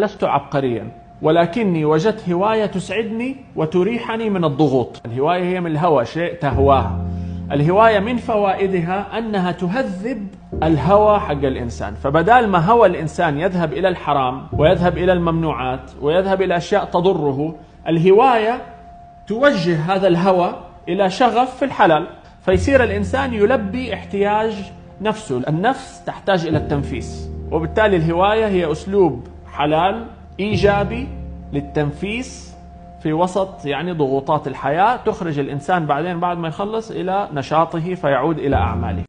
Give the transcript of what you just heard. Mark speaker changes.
Speaker 1: لست عبقريا ولكني وجدت هواية تسعدني وتريحني من الضغوط. الهواية هي من الهوى شيء تهواه الهواية من فوائدها أنها تهذب الهوى حق الإنسان. فبدال ما هوى الإنسان يذهب إلى الحرام ويذهب إلى الممنوعات ويذهب إلى أشياء تضره الهواية توجه هذا الهوى إلى شغف في الحلال. فيصير الإنسان يلبي احتياج نفسه. النفس تحتاج إلى التنفيس وبالتالي الهواية هي أسلوب حلال إيجابي للتنفيس في وسط يعني ضغوطات الحياة. تخرج الإنسان بعدين بعد ما يخلص إلى نشاطه فيعود إلى أعماله.